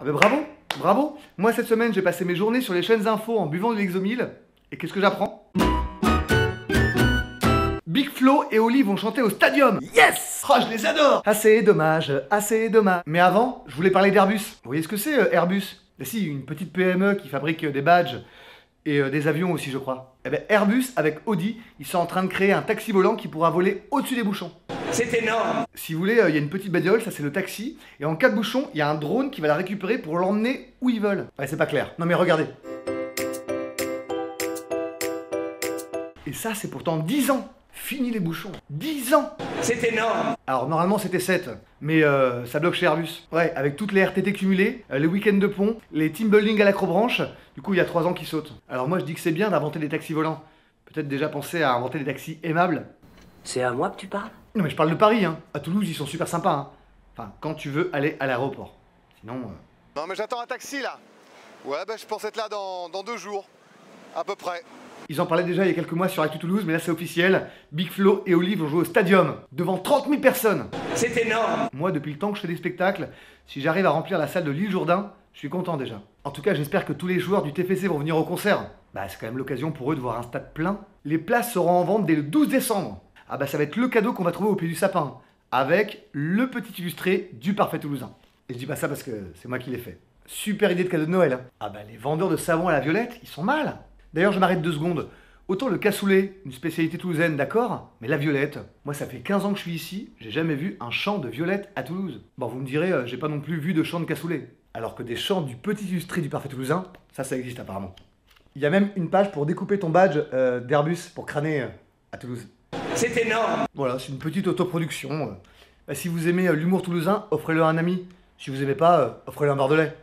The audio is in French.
Ah bah bravo, bravo Moi cette semaine j'ai passé mes journées sur les chaînes infos en buvant de l'exomile, et qu'est-ce que j'apprends? Big Flo et Oli vont chanter au stadium Yes Oh je les adore Assez dommage, assez dommage. Mais avant, je voulais parler d'Airbus. Vous voyez ce que c'est euh, Airbus? Bah si, une petite PME qui fabrique euh, des badges et euh, des avions aussi je crois. Eh ben Airbus avec Audi, ils sont en train de créer un taxi volant qui pourra voler au-dessus des bouchons. C'est énorme Si vous voulez, euh, il y a une petite bagnole, ça c'est le taxi, et en cas de bouchon, il y a un drone qui va la récupérer pour l'emmener où ils veulent. Ouais, c'est pas clair. Non mais regardez. Et ça, c'est pourtant 10 ans. Fini les bouchons. 10 ans C'est énorme Alors normalement c'était 7, mais euh, ça bloque chez Airbus. Ouais, avec toutes les RTT cumulées, euh, les week-ends de pont, les team building à l'acrobranche, du coup il y a 3 ans qui sautent. Alors moi je dis que c'est bien d'inventer des taxis volants. Peut-être déjà penser à inventer des taxis aimables. C'est à moi que tu parles? Non mais je parle de Paris, hein. À Toulouse ils sont super sympas, hein. Enfin, quand tu veux aller à l'aéroport. Sinon... euh, Non mais j'attends un taxi là. Ouais bah je pense être là dans, dans deux jours. À peu près. Ils en parlaient déjà il y a quelques mois sur Actu Toulouse, mais là c'est officiel. Big Flo et Oli vont jouer au stadium, devant 30 000 personnes. C'est énorme Moi, depuis le temps que je fais des spectacles, si j'arrive à remplir la salle de l'île Jourdain, je suis content déjà. En tout cas, j'espère que tous les joueurs du TFC vont venir au concert. Bah, c'est quand même l'occasion pour eux de voir un stade plein. Les places seront en vente dès le 12 décembre. Ah bah, ça va être le cadeau qu'on va trouver au pied du sapin, avec le petit illustré du parfait toulousain. Et je dis pas ça parce que c'est moi qui l'ai fait. Super idée de cadeau de Noël. hein. Ah bah, les vendeurs de savon à la violette, ils sont mal. D'ailleurs, je m'arrête deux secondes. Autant le cassoulet, une spécialité toulousaine, d'accord, mais la violette, moi ça fait 15 ans que je suis ici, j'ai jamais vu un champ de violette à Toulouse. Bon, vous me direz, euh, j'ai pas non plus vu de champ de cassoulet. Alors que des champs du petit illustré du parfait toulousain, ça, ça existe apparemment. Il y a même une page pour découper ton badge euh, d'Airbus pour crâner euh, à Toulouse. C'est énorme Voilà, c'est une petite autoproduction. euh. Bah, si vous aimez euh, l'humour toulousain, offrez-le à un ami. Si vous aimez pas, euh, offrez-le un verre de lait.